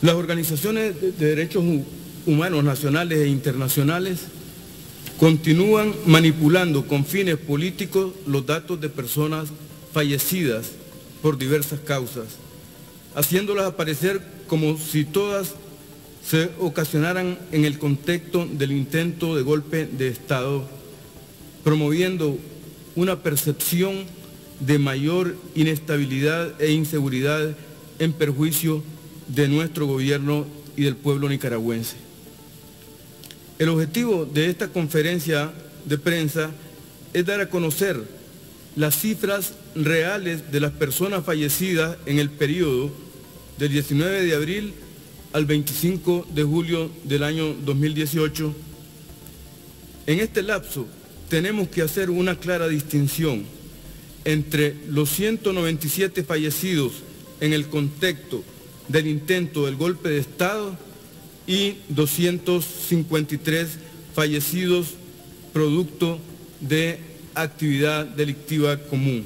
Las organizaciones de derechos humanos nacionales e internacionales continúan manipulando con fines políticos los datos de personas fallecidas por diversas causas, haciéndolas aparecer como si todas se ocasionaran en el contexto del intento de golpe de Estado, promoviendo una percepción de mayor inestabilidad e inseguridad en perjuicio de nuestro gobierno y del pueblo nicaragüense. El objetivo de esta conferencia de prensa es dar a conocer las cifras reales de las personas fallecidas en el periodo del 19 de abril al 25 de julio del año 2018. En este lapso tenemos que hacer una clara distinción entre los 197 fallecidos en el contexto del intento del golpe de Estado y 253 fallecidos producto de actividad delictiva común.